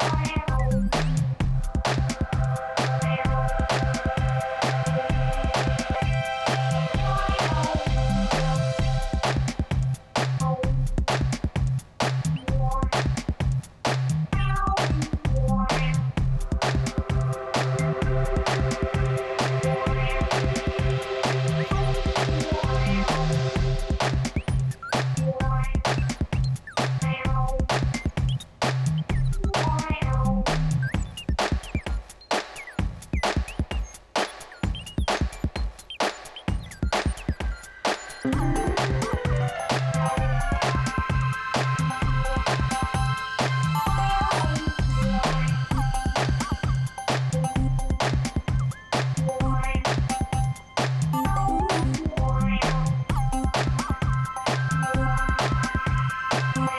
Bye.